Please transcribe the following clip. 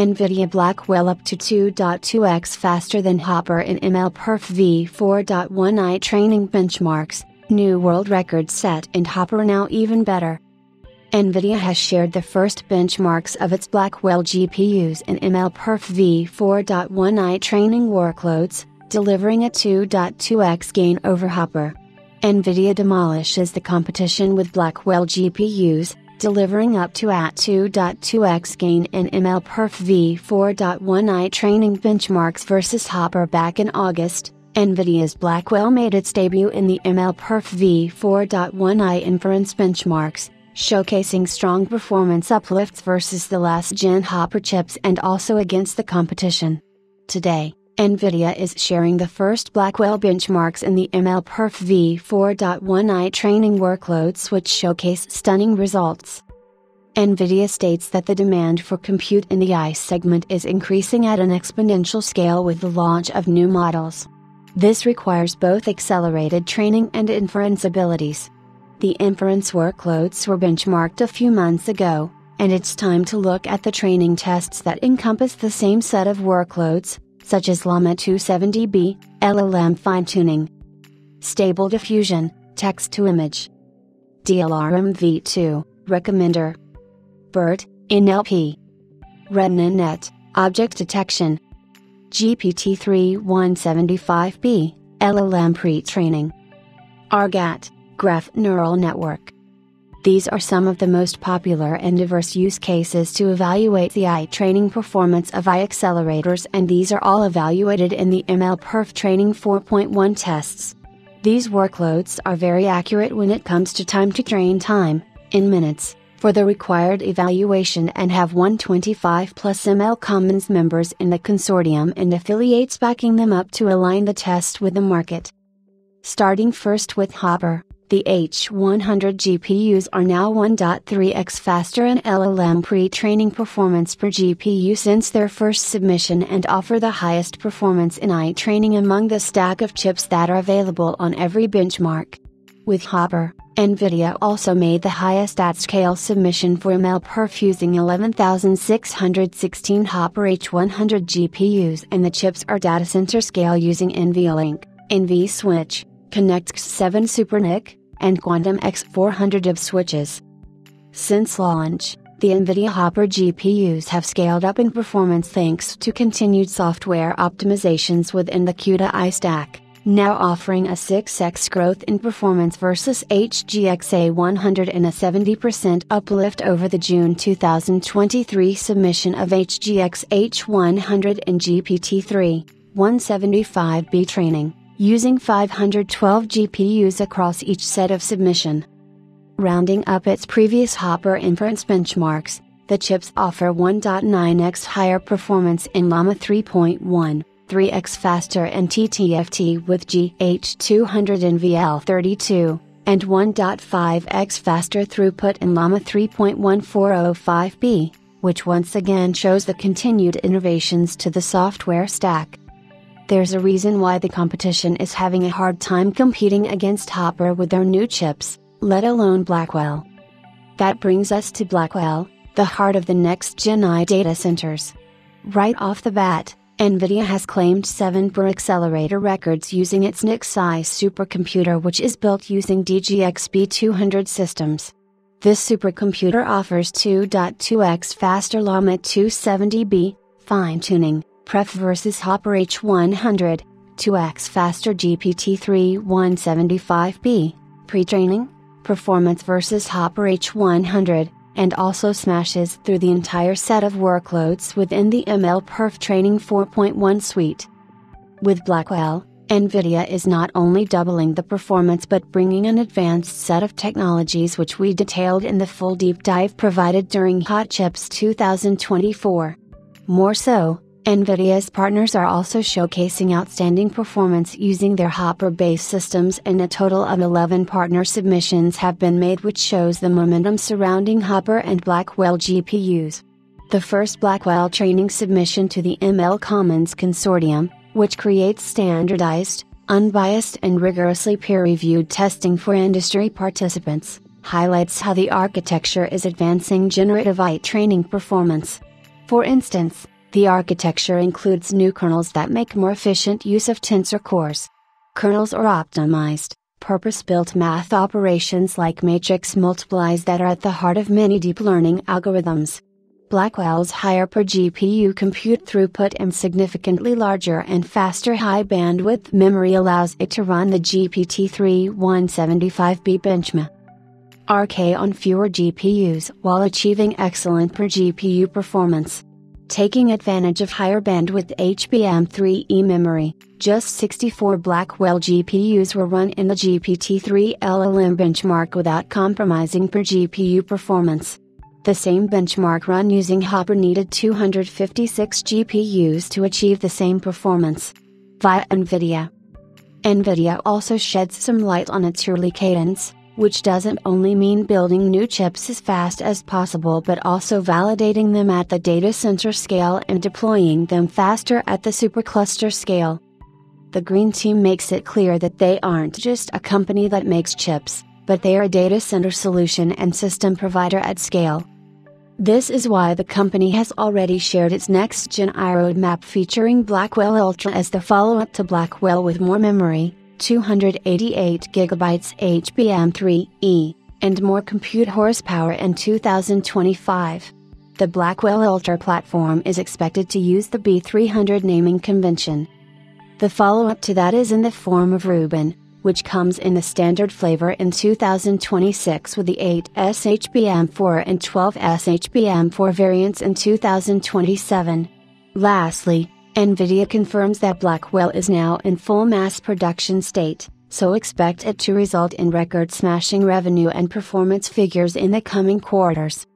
NVIDIA Blackwell up to 2.2x faster than Hopper in MLPerf v4.1 AI training benchmarks, new world record set and Hopper now even better. NVIDIA has shared the first benchmarks of its Blackwell GPUs in MLPerf v4.1 AI training workloads, delivering a 2.2x gain over Hopper. NVIDIA demolishes the competition with Blackwell GPUs, delivering up to at 2.2x gain in MLPerf v4.1 AI training benchmarks versus Hopper back in August. NVIDIA's Blackwell made its debut in the MLPerf v4.1 AI inference benchmarks, showcasing strong performance uplifts versus the last gen Hopper chips and also against the competition. Today, NVIDIA is sharing the first Blackwell benchmarks in the MLPerf v4.1 AI training workloads which showcase stunning results. NVIDIA states that the demand for compute in the AI segment is increasing at an exponential scale with the launch of new models. This requires both accelerated training and inference abilities. The inference workloads were benchmarked a few months ago, and it's time to look at the training tests that encompass the same set of workloads, such as Llama 2 70B, LLM fine tuning, Stable Diffusion, Text to Image, DLRM v2, Recommender, BERT, NLP, RetinaNet, Object Detection, GPT-3 175B, LLM pre-training, RGAT, Graph Neural Network. These are some of the most popular and diverse use cases to evaluate the AI training performance of AI accelerators, and these are all evaluated in the MLPerf Training 4.1 tests. These workloads are very accurate when it comes to time to train time, in minutes, for the required evaluation and have 125 plus ML Commons members in the consortium and affiliates backing them up to align the test with the market. Starting first with Hopper. The H100 GPUs are now 1.3x faster in LLM pre training performance per GPU since their first submission and offer the highest performance in AI training among the stack of chips that are available on every benchmark. With Hopper, NVIDIA also made the highest at scale submission for MLPerf using 11,616 Hopper H100 GPUs, and the chips are data center scale using NVLink, NVSwitch, ConnectX 7 SuperNIC, and Quantum X400 of switches. Since launch, the NVIDIA Hopper GPUs have scaled up in performance thanks to continued software optimizations within the CUDA AI stack, now offering a 6x growth in performance versus HGX A100 and a 70% uplift over the June 2023 submission of HGX H100 and GPT-3 175B training using 512 GPUs across each set of submission. Rounding up its previous Hopper inference benchmarks, the chips offer 1.9x higher performance in Llama 3.1, 3x faster in TTFT with GH200 NVL32, and 1.5x faster throughput in Llama 3.1405b, which once again shows the continued innovations to the software stack. There's a reason why the competition is having a hard time competing against Hopper with their new chips, let alone Blackwell. That brings us to Blackwell, the heart of the next Gen AI data centers. Right off the bat, NVIDIA has claimed 7 per accelerator records using its NIC-size supercomputer which is built using DGX B200 systems. This supercomputer offers 2.2x faster Llama 2 70B, fine-tuning, Pref versus Hopper H100, 2x faster GPT-3 175B, pre-training, performance versus Hopper H100, and also smashes through the entire set of workloads within the MLPerf Training 4.1 suite. With Blackwell, NVIDIA is not only doubling the performance but bringing an advanced set of technologies which we detailed in the full deep dive provided during Hot Chips 2024. More so, NVIDIA's partners are also showcasing outstanding performance using their Hopper based systems, and a total of 11 partner submissions have been made, which shows the momentum surrounding Hopper and Blackwell GPUs. The first Blackwell training submission to the ML Commons Consortium, which creates standardized, unbiased, and rigorously peer reviewed testing for industry participants, highlights how the architecture is advancing generative AI training performance. For instance, the architecture includes new kernels that make more efficient use of tensor cores. Kernels are optimized, purpose built math operations like matrix multiplies that are at the heart of many deep learning algorithms. Blackwell's higher per GPU compute throughput and significantly larger and faster high bandwidth memory allows it to run the GPT-3 175B benchmark. RK on fewer GPUs while achieving excellent per GPU performance. Taking advantage of higher bandwidth HBM3E memory, just 64 Blackwell GPUs were run in the GPT-3 LLM benchmark without compromising per GPU performance. The same benchmark run using Hopper needed 256 GPUs to achieve the same performance. Via NVIDIA. NVIDIA also sheds some light on its early cadence, which doesn't only mean building new chips as fast as possible but also validating them at the data center scale and deploying them faster at the supercluster scale. The Green Team makes it clear that they aren't just a company that makes chips, but they are a data center solution and system provider at scale. This is why the company has already shared its next gen AI roadmap featuring Blackwell Ultra as the follow up to Blackwell with more memory, 288GB HBM3E, and more compute horsepower in 2025. The Blackwell Ultra platform is expected to use the B300 naming convention. The follow up to that is in the form of Rubin, which comes in the standard flavor in 2026 with the 8S HBM4 and 12S HBM4 variants in 2027. Lastly, NVIDIA confirms that Blackwell is now in full mass production state, so expect it to result in record smashing revenue and performance figures in the coming quarters.